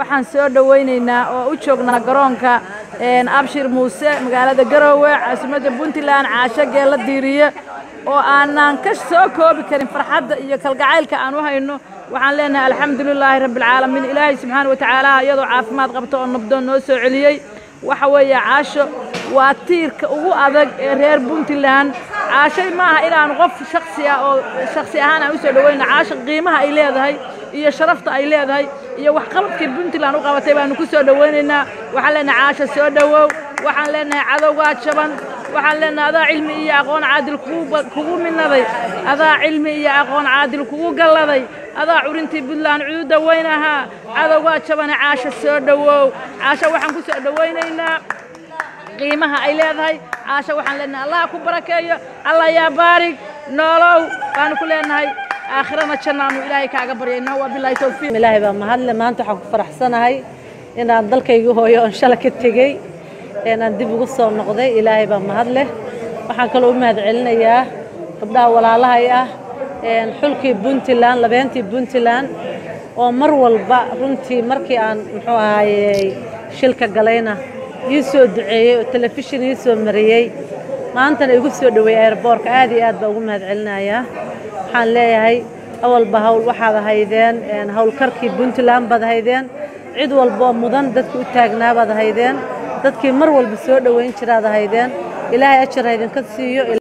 waxaan soo dhowaynaynaa oo u joognaa garoonka abshir muuse magaalada garoowe caasimadda puntland caasho geella diiriye oo aanaan ka soo koobi karin farxadda iyo kalgacaylka aan u hayno. Waxaan leenahay alxamdulilaahi rabbialcaalamiin ilaahay subxaana wa tacaala iyadoo caafimaad qabto oo nabdoon noo soo celiyey. Waxa weeye caasho waa tiirka ugu adag ee reer puntland. Caashay maaha inaan qof shaksi ah oo shaksi ahaan aan u soo dhowayna caasho qiimaha ay leedahay iyo sharafta ay leedahay iyo waxqabadkii puntland u qabatay baanu ku soo dhowaynaynaa waxaan leenahay caasho soo dhowow waxaan leenahay cadowgaa jaban waxaan leenahay adaa cilmi iyo aqoon caadil kugu minaday adaa cilmi iyo aqoon caadil kugu galladay adaa curintii puntland cududa weyn ahaa cadowgaa jabane caasho soo dhowow caasho waxaan ku soo dhowaynaynaa qiimaha ay leedahay caasho waxaan leenahay allah ku barakeeyo allah yaa baarig noolow baanu ku leenahay aakhirana jannaanu ilaahay kaaga baryaynaa? Waa bilaahi towfiiq ilaahay baa mahadle maanta waxaan ku faraxsanahay inaan dalkayga hooyo oon shala ka tegey inaan dib ugu soo noqday. Ilaahay baa mahad leh waxaan kaloo u mahad celinayaa gabdhaha walaalahay ah xulkii puntland labeentii puntland oo mar walba runtii markii aan muxuu ahaayey shilka galayna ii soo duceeyey oo telefishin ii soo mariyey. Maantana igu soo dhoweeyey airboorka aad iyo aad baa ugu mahad celinayaa waxaan leeyahay awalba hawl waxaad haydeen howlkarkii puntland baad haydeen cid walboo mudan dadka u taagnaa baad haydeen dadkii mar walba soo dhoweyn jiraad haydeen ilaahay ajar ha idinka siiyo